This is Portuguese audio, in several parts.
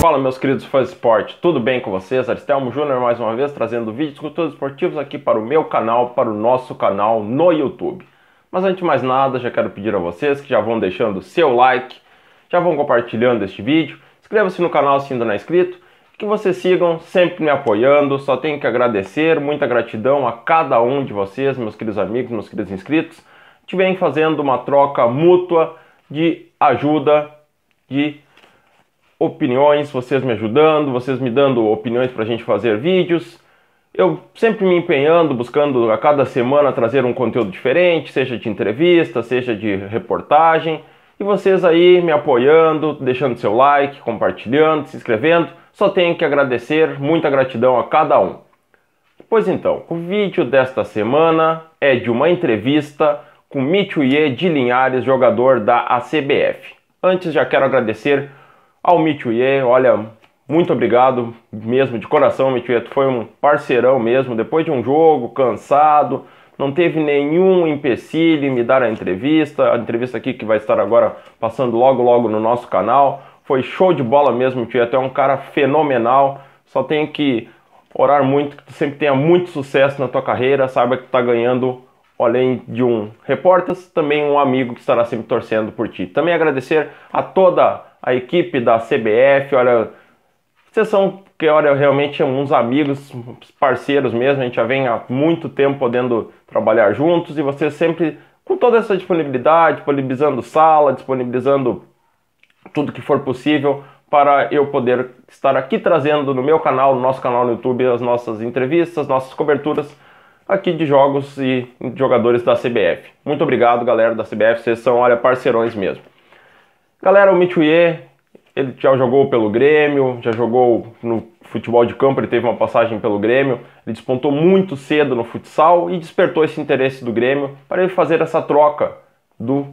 Fala meus queridos fãs de esporte, tudo bem com vocês? Aristelmo Júnior mais uma vez trazendo vídeos com todos esportivos aqui para o meu canal, para o nosso canal no YouTube. Mas antes de mais nada, já quero pedir a vocês que já vão deixando seu like, já vão compartilhando este vídeo, inscreva-se no canal se ainda não é inscrito, que vocês sigam sempre me apoiando, só tenho que agradecer, muita gratidão a cada um de vocês, meus queridos amigos, meus queridos inscritos, que vem fazendo uma troca mútua de ajuda, de opiniões, vocês me ajudando, vocês me dando opiniões para a gente fazer vídeos. Eu sempre me empenhando, buscando a cada semana trazer um conteúdo diferente, seja de entrevista, seja de reportagem. E vocês aí me apoiando, deixando seu like, compartilhando, se inscrevendo. Só tenho que agradecer, muita gratidão a cada um. Pois então, o vídeo desta semana é de uma entrevista com Michuye de Linhares, jogador da ACBF. Antes já quero agradecer ao Michuye, olha, muito obrigado mesmo de coração, Michuye, tu foi um parceirão mesmo, depois de um jogo cansado, não teve nenhum empecilho em me dar a entrevista, a entrevista aqui que vai estar agora passando logo logo no nosso canal, foi show de bola mesmo, tu é um cara fenomenal, só tenho que orar muito, que tu sempre tenha muito sucesso na tua carreira, saiba que tu tá ganhando além de um repórter, também um amigo que estará sempre torcendo por ti. Também agradecer a toda a equipe da CBF, olha, vocês são que olha, realmente uns amigos, parceiros mesmo, a gente já vem há muito tempo podendo trabalhar juntos e vocês sempre com toda essa disponibilidade, disponibilizando sala, disponibilizando tudo que for possível para eu poder estar aqui trazendo no meu canal, no nosso canal no YouTube, as nossas entrevistas, nossas coberturas aqui de jogos e jogadores da CBF. Muito obrigado, galera da CBF, vocês são, olha, parceirões mesmo. Galera, o Michuye, ele já jogou pelo Grêmio, já jogou no futebol de campo, ele teve uma passagem pelo Grêmio, ele despontou muito cedo no futsal e despertou esse interesse do Grêmio para ele fazer essa troca do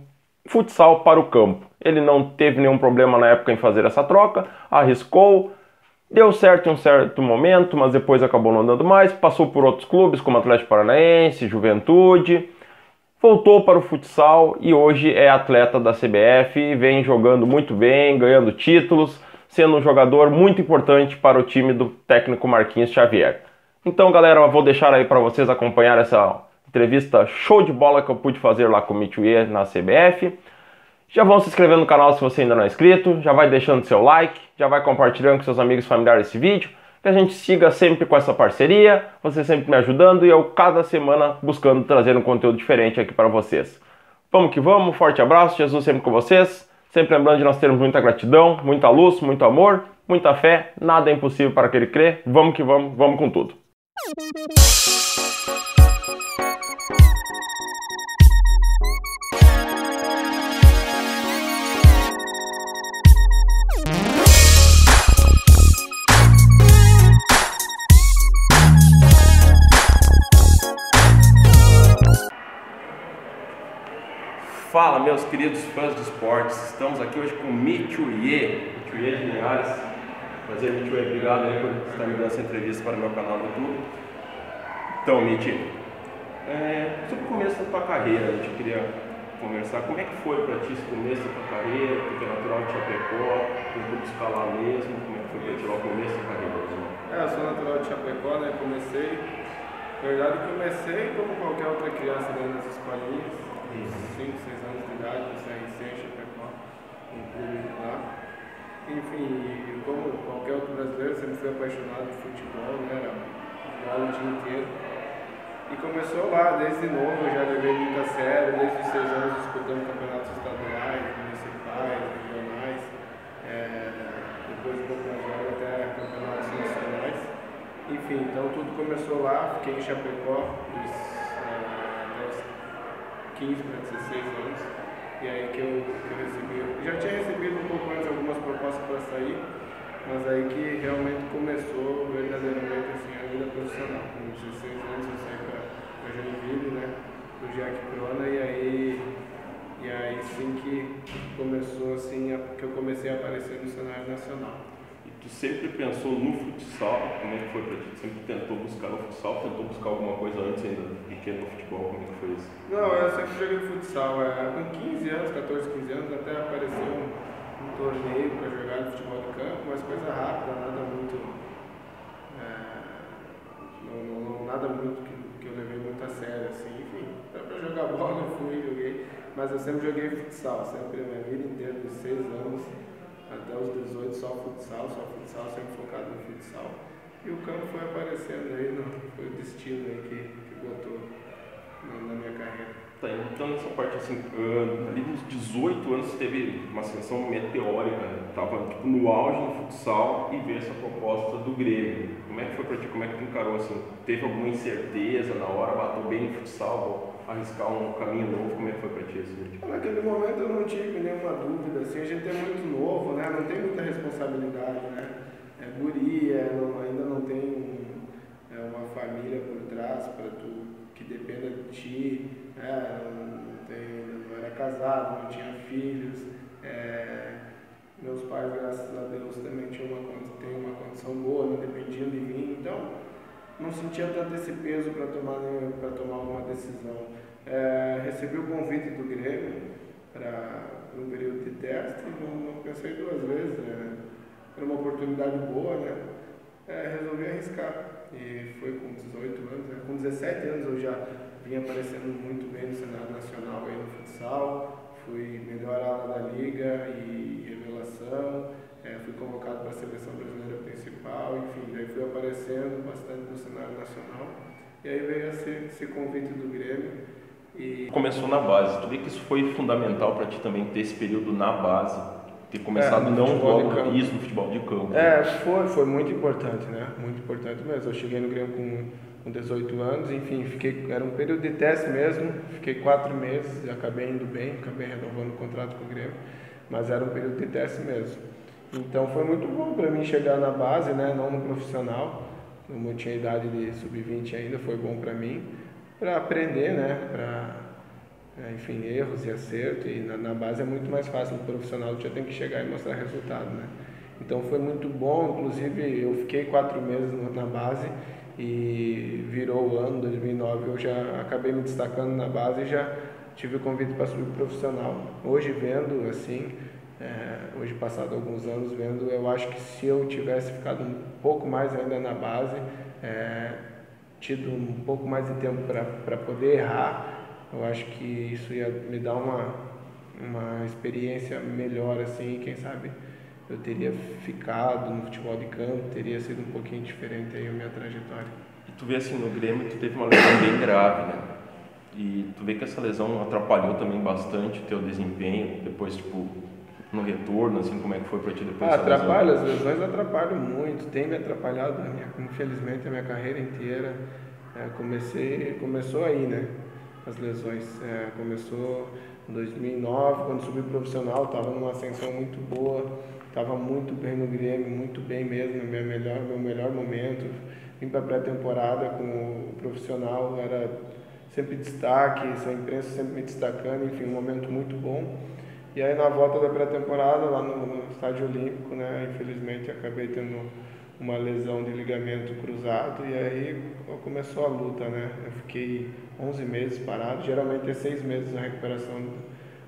futsal para o campo. Ele não teve nenhum problema na época em fazer essa troca, arriscou, deu certo em um certo momento, mas depois acabou não dando mais, passou por outros clubes como Atlético Paranaense, Juventude, voltou para o futsal e hoje é atleta da CBF, vem jogando muito bem, ganhando títulos, sendo um jogador muito importante para o time do técnico Marquinhos Xavier. Então, galera, eu vou deixar aí para vocês acompanhar essa entrevista show de bola que eu pude fazer lá com o Michuye na CBF. Já vão se inscrevendo no canal se você ainda não é inscrito, já vai deixando seu like, já vai compartilhando com seus amigos e familiares esse vídeo que a gente siga sempre com essa parceria, você sempre me ajudando e eu cada semana buscando trazer um conteúdo diferente aqui para vocês. Vamos que vamos, forte abraço, Jesus sempre com vocês. Sempre lembrando de nós termos muita gratidão, muita luz, muito amor, muita fé, nada é impossível para aquele crer. Vamos que vamos, vamos com tudo. Fala, meus queridos fãs de esportes. Estamos aqui hoje com Michuye, Michuye de Linhares. Prazer, Michuye, obrigado aí por estar me dando essa entrevista para o meu canal no YouTube. Então, Michi, é, sobre o começo da tua carreira, a gente queria conversar. Como é que foi para ti esse começo da tua carreira? Porque natural de Chapecó, tentou escalar mesmo. Como é que foi para ti lá o começo da carreira? É, eu sou natural de Chapecó, né? Comecei, na verdade, comecei como qualquer outra criança dentro das escolinhas 5, 6 anos de idade, no CRC, Chapecó, um clube lá. Enfim, como qualquer outro brasileiro, sempre fui apaixonado por futebol, né? Era o dia inteiro. E começou lá, desde novo, eu já levei muito a sério, desde os 6 anos disputando campeonatos estaduais, municipais, regionais, é, depois um pouco mais velho até campeonatos nacionais. Enfim, então tudo começou lá, fiquei em Chapecó, 15 para 16 anos. E aí que eu, que eu recebi. Eu já tinha recebido um pouco antes algumas propostas para sair, mas aí que realmente começou verdadeiramente assim, a vida profissional. Com 16 anos eu saí para Joinville, né? Do Jack Crona e aí. E aí sim que começou assim, a, que eu comecei a aparecer no cenário nacional. Tu sempre pensou no futsal? Como é que foi para ti? Sempre tentou buscar no futsal? Tentou buscar alguma coisa antes ainda pequeno no futebol? Como é que foi isso? Não, eu sempre joguei futsal. É, com 15 anos, 14, 15 anos, até apareceu um, um torneio para jogar de futebol de campo, mas coisa rápida, nada muito. É, não, não, nada muito que, que eu levei muito a sério, assim. Enfim, para jogar bola eu fui, joguei. Mas eu sempre joguei futsal, sempre a minha vida inteira, dos 6 anos até os 18 só futsal, só futsal, sempre focado no futsal. E o campo foi aparecendo aí, no, foi o destino aí que, que botou na, na minha carreira. Tá, então nessa parte assim, ali nos 18 anos teve uma ascensão meteórica, né? tava tipo, no auge no futsal e veio essa proposta do Grêmio. Como é que foi pra ti? Como é que tu encarou assim? Teve alguma incerteza na hora, bateu bem no futsal, arriscar um caminho novo, como é que foi pra ti assim? Tipo? Naquele momento eu não tive nenhuma dúvida, assim, a gente é muito novo, né? Não tem muita responsabilidade, né? É guria, não, ainda não tem um, é, uma família por trás para tu que dependa de ti, é, não, tem, não era casado, não tinha filhos. É, meus pais, graças a Deus, também tinham uma, têm uma condição boa, não dependiam de mim, então não sentia tanto esse peso para tomar, tomar uma decisão. É, recebi o convite do Grêmio para um período de teste e não, não pensei duas vezes. Né? Era uma oportunidade boa, né? É, resolvi arriscar. E foi com 18 anos, né? com 17 anos eu já vinha aparecendo muito bem no cenário nacional aí no futsal, fui melhor ala da liga e revelação, fui convocado para a seleção brasileira principal, enfim, daí fui aparecendo bastante no cenário nacional. E aí veio esse, esse convite do Grêmio. E... Começou na base, tu vê que isso foi fundamental para ti também ter esse período na base, ter começado é, não logo isso no futebol de campo. É, foi, foi muito importante, né? Muito importante mesmo. Eu cheguei no Grêmio com, com 18 anos, enfim, fiquei, era um período de teste mesmo, fiquei quatro meses, acabei indo bem, acabei renovando o contrato com o Grêmio, mas era um período de teste mesmo. Então foi muito bom para mim chegar na base, né? Não no profissional, como eu tinha idade de sub-20 ainda, foi bom para mim, para aprender, né? Para é, enfim, erros e acerto, e na, na, base é muito mais fácil, no profissional já tem que chegar e mostrar resultado, né? Então foi muito bom, inclusive eu fiquei quatro meses na base e virou o ano, 2009, eu já acabei me destacando na base e já tive o convite para subir profissional. Hoje vendo, assim, é, hoje passado alguns anos vendo, eu acho que se eu tivesse ficado um pouco mais ainda na base, é, tido um pouco mais de tempo para poder errar, eu acho que isso ia me dar uma, uma experiência melhor, assim, quem sabe eu teria ficado no futebol de campo, teria sido um pouquinho diferente aí a minha trajetória. E tu vê assim, no Grêmio tu teve uma lesão bem grave, né? E tu vê que essa lesão atrapalhou também bastante o teu desempenho, depois, tipo, no retorno, assim, como é que foi para ti depois ah, atrapalha, as lesões atrapalham muito, tem me atrapalhado, minha, infelizmente, a minha carreira inteira. É, comecei, começou aí, né? as lesões. É, começou em 2009, quando subi profissional, estava numa ascensão muito boa, estava muito bem no Grêmio, muito bem mesmo, no meu melhor, meu melhor momento. Vim para a pré-temporada com o profissional, era sempre destaque, a imprensa sempre me destacando, enfim, um momento muito bom. E aí na volta da pré-temporada, lá no, no estádio olímpico, né, infelizmente acabei tendo uma lesão de ligamento cruzado e aí começou a luta, né? Eu fiquei 11 meses parado, geralmente é seis meses a recuperação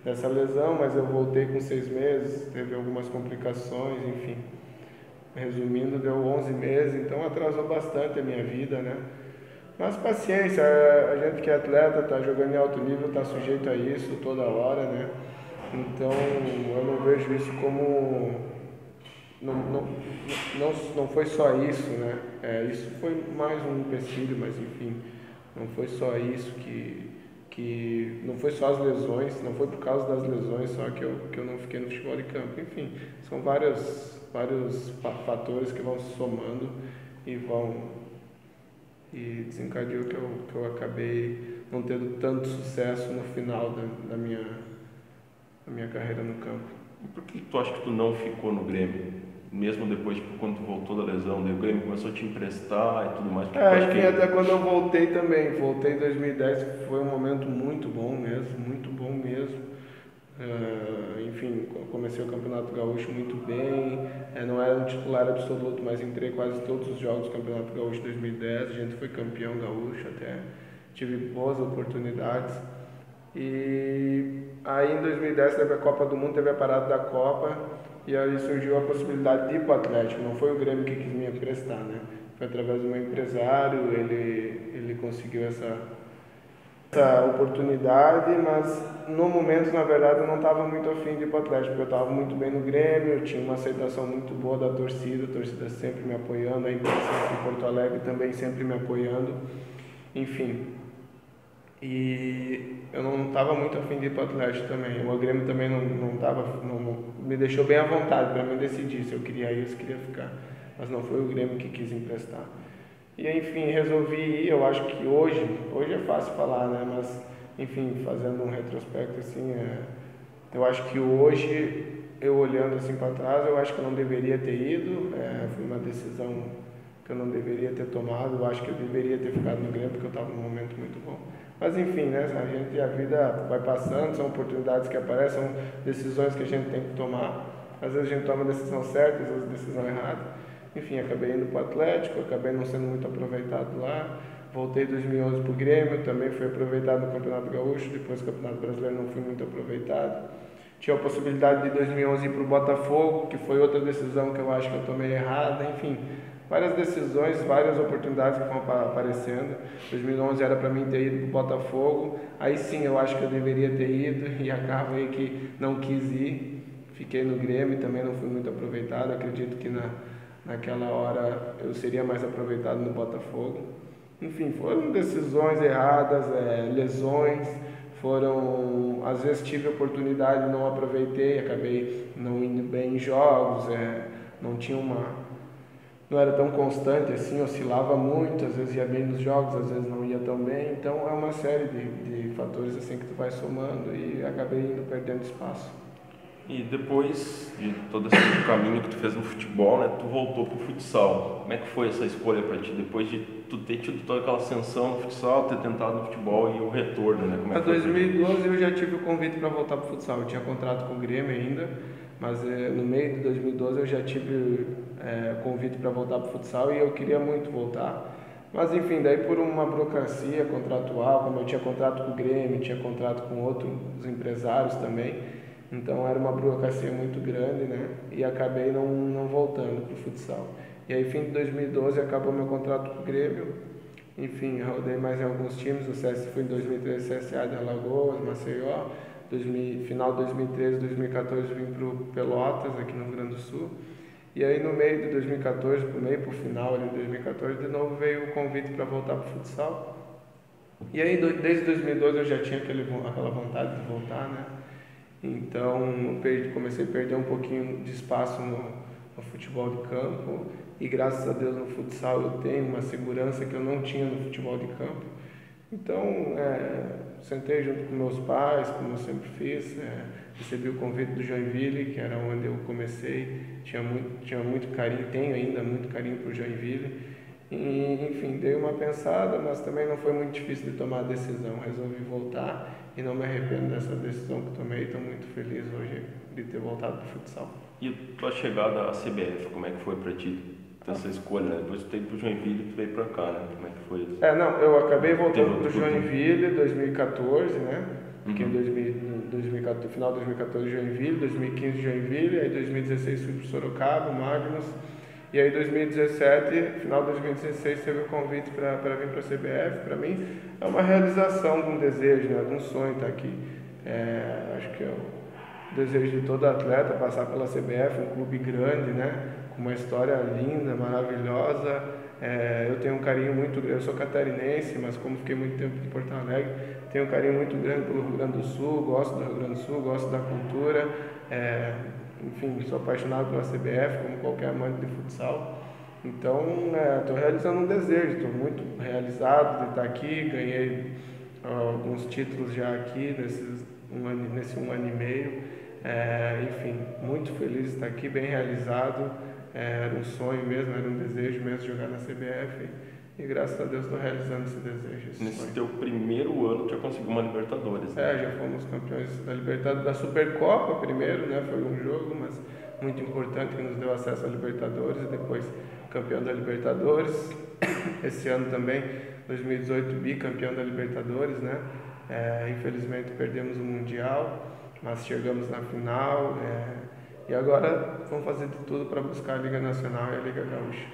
dessa lesão, mas eu voltei com seis meses, teve algumas complicações, enfim. Resumindo, deu 11 meses, então atrasou bastante a minha vida, né? Mas paciência, a gente que é atleta, está jogando em alto nível, está sujeito a isso toda hora, né? Então eu não vejo isso como não, não, não, não foi só isso, né? É, isso foi mais um empecilho, mas enfim, não foi só isso que, que não foi só as lesões, não foi por causa das lesões só que eu, que eu não fiquei no futebol de campo. Enfim, são vários, vários fatores que vão se somando e vão e desencadeou que eu, que eu acabei não tendo tanto sucesso no final da, da minha, da minha carreira no campo. E por que tu acha que tu não ficou no Grêmio? mesmo depois, tipo, quando tu voltou da lesão, daí o Grêmio começou a te emprestar e tudo mais. É, enfim, que... até quando eu voltei também, voltei em 2010, foi um momento muito bom mesmo, muito bom mesmo. Uh, enfim, comecei o Campeonato Gaúcho muito bem, é, não era um titular absoluto, mas entrei quase todos os jogos do Campeonato Gaúcho 2010, a gente foi campeão gaúcho até, tive boas oportunidades. E aí em 2010 teve a Copa do Mundo, teve a parada da Copa, e aí surgiu a possibilidade de ir para o Atlético, não foi o Grêmio que quis me emprestar, né? Foi através do meu empresário, ele, ele conseguiu essa essa oportunidade, mas no momento, na verdade, eu não estava muito afim de ir para o Atlético, porque eu estava muito bem no Grêmio, eu tinha uma aceitação muito boa da torcida, a torcida sempre me apoiando, a imprensa em Porto Alegre também sempre me apoiando, enfim. E eu não estava muito afim de ir para o Atlético também, o Grêmio também não, não, tava, não, me deixou bem à vontade para mim decidir se eu queria ir ou se queria ficar, mas não foi o Grêmio que quis emprestar. E enfim, resolvi ir, eu acho que hoje, hoje é fácil falar, né? Mas enfim, fazendo um retrospecto assim, é, eu acho que hoje, eu olhando assim para trás, eu acho que eu não deveria ter ido, é, foi uma decisão que eu não deveria ter tomado, eu acho que eu deveria ter ficado no Grêmio porque eu estava num momento muito bom. Mas enfim, né, a gente a vida vai passando, são oportunidades que aparecem, são decisões que a gente tem que tomar. Às vezes a gente toma a decisão certa, às vezes a decisão errada. Enfim, acabei indo para o Atlético, acabei não sendo muito aproveitado lá. Voltei em 2011 para o Grêmio, também fui aproveitado no Campeonato Gaúcho, depois do Campeonato Brasileiro não fui muito aproveitado. Tinha a possibilidade de 2011 ir para o Botafogo, que foi outra decisão que eu acho que eu tomei errada, enfim. Várias decisões, várias oportunidades que vão aparecendo. 2011 era para mim ter ido para o Botafogo, aí sim eu acho que eu deveria ter ido e acaba aí que não quis ir. Fiquei no Grêmio, também não fui muito aproveitado, acredito que na naquela hora eu seria mais aproveitado no Botafogo. Enfim, foram decisões erradas, é, lesões, foram. Às vezes tive oportunidade, não aproveitei, acabei não indo bem em jogos, é, não tinha uma. Não era tão constante assim, oscilava muito, às vezes ia bem nos jogos, às vezes não ia tão bem. Então é uma série de, de fatores assim que tu vai somando e acabei indo perdendo espaço. E depois de todo esse caminho que tu fez no futebol, né, tu voltou pro futsal. Como é que foi essa escolha para ti depois de tu ter tido toda aquela ascensão no futsal, ter tentado no futebol e o retorno, né? Como é Em 2012 eu já tive o convite para voltar pro futsal. Eu tinha contrato com o Grêmio ainda, mas é, no meio de 2012 eu já tive é, convite para voltar pro futsal e eu queria muito voltar. Mas enfim, daí por uma burocracia contratual, como eu tinha contrato com o Grêmio, tinha contrato com outros empresários também, então era uma burocracia muito grande, né? E acabei não, não voltando para o futsal. E aí, fim de 2012, acabou meu contrato com o Grêmio. Enfim, rodei mais em alguns times. O CS foi em 2013, CSA de Alagoas, Maceió. 2000, final de 2013, 2014 vim para o Pelotas, aqui no Rio Grande do Sul. E aí no meio de 2014, pro meio para o final de 2014, de novo veio o convite para voltar para o futsal. E aí desde 2012 eu já tinha aquele, aquela vontade de voltar, né? Então perdi, comecei a perder um pouquinho de espaço no, no, futebol de campo e graças a Deus no futsal eu tenho uma segurança que eu não tinha no futebol de campo. Então é, sentei junto com meus pais, como eu sempre fiz, é, recebi o convite do Joinville, que era onde eu comecei, tinha muito, tinha muito carinho, tenho ainda muito carinho por Joinville. E, enfim, dei uma pensada, mas também não foi muito difícil de tomar a decisão. Resolvi voltar e não me arrependo dessa decisão que tomei. Estou muito feliz hoje de ter voltado para o futsal. E tua chegada à CBF, como é que foi para ti? Essa escolha, né? Depois tu teve para o Joinville e tu veio para cá, né? Como é que foi isso? É, não, eu acabei voltando para o Joinville em 2014, né? Fiquei uhum. em 2014, final de 2014 Joinville, 2015 Joinville, aí 2016 fui para Sorocaba, Magnus. E aí, 2017, final de 2016, teve o convite para vir para a CBF. Para mim, é uma realização de um desejo, né, de um sonho estar aqui. É, acho que é o desejo de todo atleta passar pela CBF, um clube grande, né, uma história linda, maravilhosa. É, eu tenho um carinho muito grande, eu sou catarinense, mas como fiquei muito tempo em Porto Alegre, tenho um carinho muito grande pelo Rio Grande do Sul, gosto do Rio Grande do Sul, gosto da cultura. É, enfim, sou apaixonado pela CBF, como qualquer amante de futsal. Então, estou é, realizando um desejo, estou muito realizado de estar aqui, ganhei alguns títulos já aqui nesses um ano, nesse um ano e meio. É, enfim, muito feliz de estar aqui, bem realizado. Era um sonho mesmo, era um desejo mesmo jogar na CBF. E graças a Deus estou realizando esse desejo. Esse Nesse sonho. teu primeiro ano, tu já conseguiu uma Libertadores. né? É, já fomos campeões da Libertadores, da Supercopa primeiro, né? Foi um jogo, mas muito importante que nos deu acesso à Libertadores e depois campeão da Libertadores. Esse ano também, 2018, bicampeão da Libertadores, né? É, infelizmente perdemos o Mundial, mas chegamos na final. é, e agora vamos fazer de tudo para buscar a Liga Nacional e a Liga Gaúcha.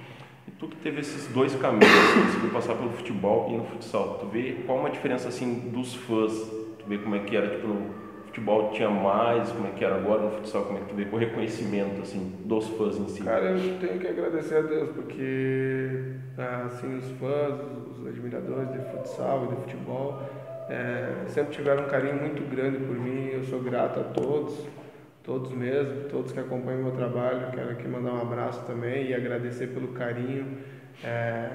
E tu que teve esses dois caminhos, assim, conseguiu passar pelo futebol e no futsal, tu vê qual uma diferença assim dos fãs? Tu vê como é que era, tipo, no futebol tinha mais, como é que era agora no futsal, como é que tu vê o reconhecimento, assim, dos fãs em si? Cara, eu tenho que agradecer a Deus, porque assim, os fãs, os admiradores de futsal e de futebol é, sempre tiveram um carinho muito grande por mim. Eu sou grato a todos, todos mesmo, todos que acompanham o meu trabalho. Quero aqui mandar um abraço também e agradecer pelo carinho. É,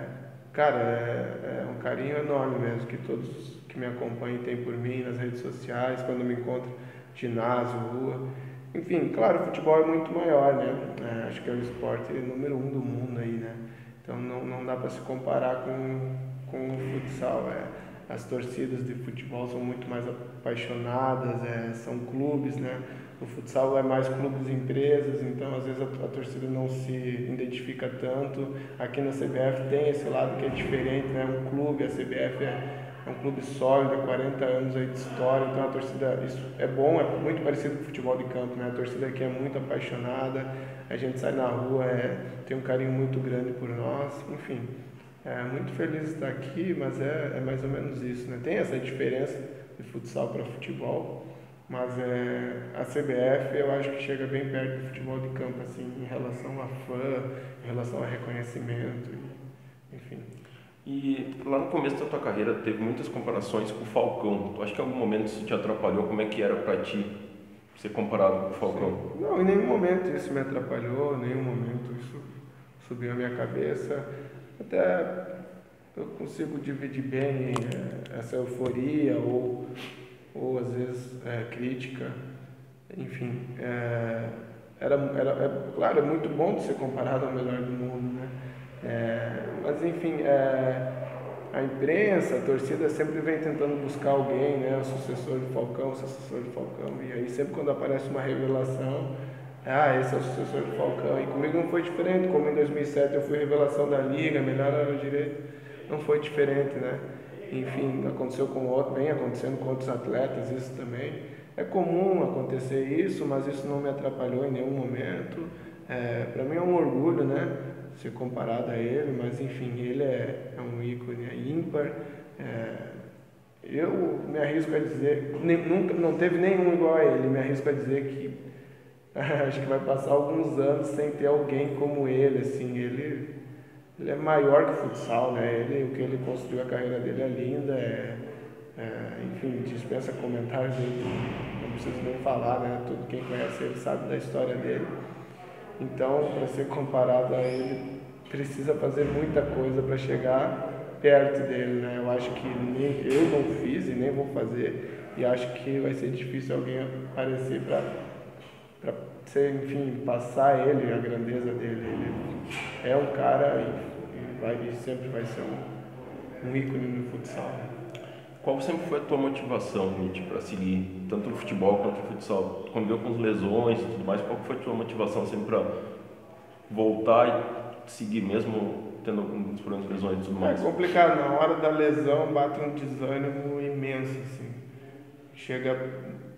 cara, é, é um carinho enorme mesmo que todos que me acompanham têm por mim nas redes sociais, quando me encontram ginásio, rua. Enfim, claro, o futebol é muito maior, né? É, acho que é o esporte número um do mundo aí, né? Então não, não dá para se comparar com, com o futsal. É. As torcidas de futebol são muito mais apaixonadas, é, são clubes, né? O futsal é mais clubes e empresas, então às vezes a, a torcida não se identifica tanto. Aqui na CBF tem esse lado que é diferente, né? Um clube, a CBF é, é um clube sólido, há 40 anos aí de história, então a torcida, isso é bom, é muito parecido com o futebol de campo, né? A torcida aqui é muito apaixonada, a gente sai na rua, é, tem um carinho muito grande por nós, enfim. É muito feliz de estar aqui, mas é, é mais ou menos isso, né? Tem essa diferença de futsal para futebol, mas é, a CBF eu acho que chega bem perto do futebol de campo, assim, em relação a fã, em relação a reconhecimento, enfim. E lá no começo da tua carreira teve muitas comparações com o Falcão. Tu acha que em algum momento isso te atrapalhou? Como é que era pra ti ser comparado com o Falcão? Não, em nenhum momento isso me atrapalhou, em nenhum momento isso subiu a minha cabeça. Até eu consigo dividir bem eh, essa euforia ou, ou às vezes eh, crítica. Enfim, eh, era, era, é, claro, é muito bom de ser comparado ao melhor do mundo, né? Eh, mas enfim, eh, a imprensa, a torcida sempre vem tentando buscar alguém, né? O sucessor do Falcão, o sucessor do Falcão. E aí sempre quando aparece uma revelação, ah, esse é o sucessor do Falcão. E comigo não foi diferente, como em 2007 eu fui revelação da liga, melhor era direito, não foi diferente, né? Enfim, aconteceu com outro, vem acontecendo com outros atletas, isso também. É comum acontecer isso, mas isso não me atrapalhou em nenhum momento. É, Para mim é um orgulho, né? Ser comparado a ele, mas enfim, ele é, é um ícone é ímpar. É, eu me arrisco a dizer, nem, nunca, não teve nenhum igual a ele, me arrisco a dizer que acho que vai passar alguns anos sem ter alguém como ele, assim, ele, ele é maior que o futsal, né? Ele, o que ele construiu, a carreira dele é linda, é, é, enfim, dispensa comentários, não preciso nem falar, né? Tudo quem conhece ele sabe da história dele. Então, para ser comparado a ele, precisa fazer muita coisa para chegar perto dele, né? Eu acho que nem eu não fiz e nem vou fazer, e acho que vai ser difícil alguém aparecer para para ser, enfim, passar ele, a grandeza dele. Ele é um cara e, vai, e sempre vai ser um, um ícone no futsal. Qual sempre foi a tua motivação, Nietzsche, para seguir tanto o futebol quanto o futsal? Quando deu com as lesões e tudo mais, qual foi a tua motivação sempre para voltar e seguir mesmo tendo alguns problemas de lesões e tudo mais? É complicado, na hora da lesão bate um desânimo imenso, assim. Chega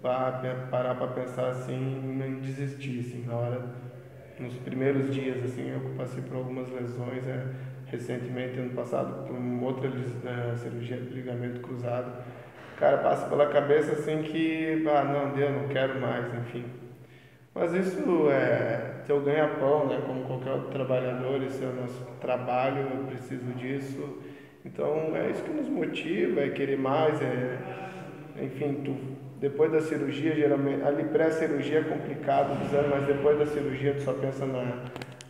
a parar para pensar assim em desistir, assim, na hora, nos primeiros dias, assim, eu passei por algumas lesões, é, recentemente, ano passado, por uma outra é, cirurgia de ligamento cruzado, cara, passa pela cabeça assim que, ah, não, deu, não quero mais, enfim. Mas isso é teu ganha-pão, né? Como qualquer outro trabalhador, esse é o nosso trabalho, eu preciso disso. Então é isso que nos motiva, é querer mais, é, enfim, tu, depois da cirurgia, geralmente, ali pré-cirurgia é complicado, mas depois da cirurgia tu só pensa na,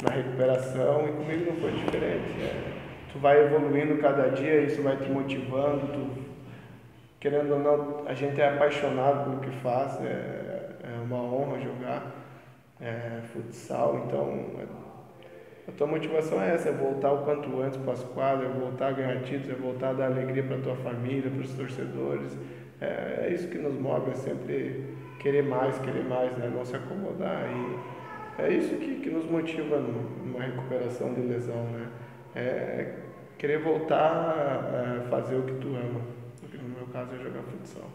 na recuperação e comigo não foi diferente. É, tu vai evoluindo cada dia, isso vai te motivando, tu, querendo ou não, a gente é apaixonado pelo que faz, é, é uma honra jogar é, futsal, então A tua motivação é essa, é voltar o quanto antes para as quadras, é voltar a ganhar títulos, é voltar a dar alegria para tua família, para os torcedores. É, é, isso que nos move, é sempre querer mais, querer mais, né? não se acomodar. E é isso que, que nos motiva numa recuperação de lesão, né? É querer voltar a fazer o que tu ama, que no meu caso é jogar futsal.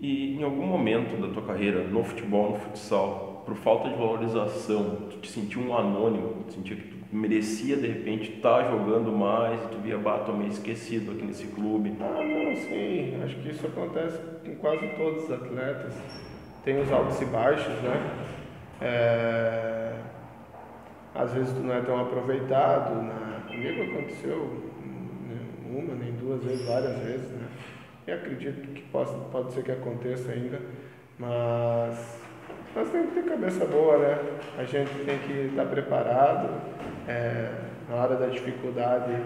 E em algum momento da tua carreira, no futebol, no futsal, por falta de valorização, tu te sentiu um anônimo, tu sentia que tu merecia de repente estar tá jogando mais tu via, bah, tô meio esquecido aqui nesse clube? Ah, não, sim, acho que isso acontece com quase todos os atletas. Tem os altos e baixos, né? É... Às vezes tu não é tão aproveitado, né? comigo aconteceu uma, nem duas vezes, várias vezes, né? E acredito que possa, pode ser que aconteça ainda, mas nós temos que ter cabeça boa, né? A gente tem que estar preparado é, na hora da dificuldade,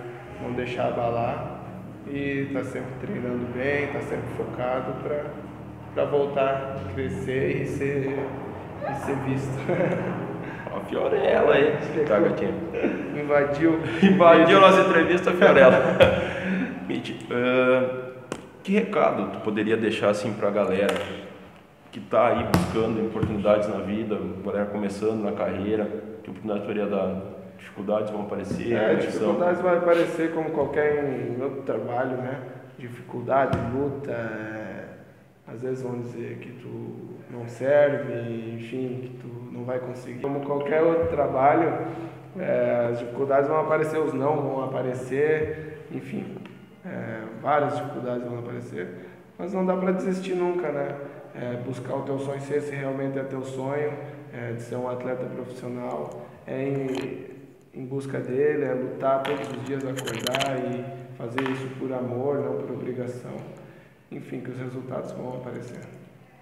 não deixar abalar e estar tá sempre treinando bem, estar tá sempre focado para voltar a crescer e ser, e ser visto. A Fiorella aí, tá, gatinho? Invadiu. Invadiu a nossa entrevista, Fiorella. Mitch, uh, que recado tu poderia deixar assim para a galera que está aí buscando oportunidades na vida, galera começando na carreira, que oportunidades poderia dar? Dificuldades vão aparecer? É, dificuldades vão aparecer como qualquer outro trabalho, né? Dificuldade, luta, é... às vezes vão dizer que tu não serve, enfim, que tu não vai conseguir. Como qualquer outro trabalho, é... as dificuldades vão aparecer, os não vão aparecer, enfim, é, várias dificuldades vão aparecer, mas não dá para desistir nunca, né? É, buscar o teu sonho, se esse realmente é teu sonho, é, de ser um atleta profissional, é em, em busca dele, é lutar todos os dias, acordar e fazer isso por amor, não por obrigação. Enfim, que os resultados vão aparecer.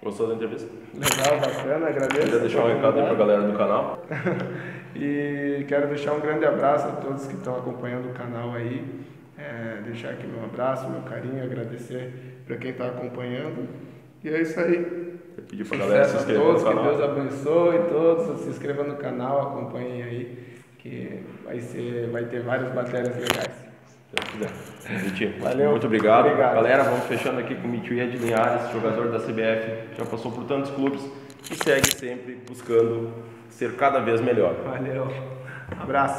Gostou da entrevista? Legal, bacana, agradeço. Queria deixar um recado aí para a galera do canal. e quero deixar um grande abraço a todos que estão acompanhando o canal aí. É, deixar aqui meu abraço, meu carinho, agradecer para quem está acompanhando. E é isso aí. Eu pedi para a galera se inscrever todos, no canal. Que Deus abençoe todos. Se inscrevam no canal, acompanhem aí, que vai, ser, vai ter várias matérias legais. Valeu. Muito obrigado. obrigado. Galera, vamos fechando aqui com o Mitchell de Linhares, jogador da CBF, já passou por tantos clubes e segue sempre buscando ser cada vez melhor. Valeu. Abraço.